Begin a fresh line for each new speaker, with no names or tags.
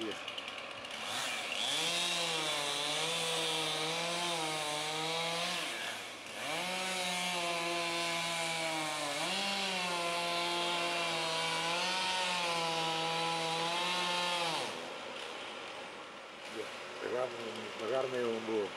Є. Є. Гарний, гарний він.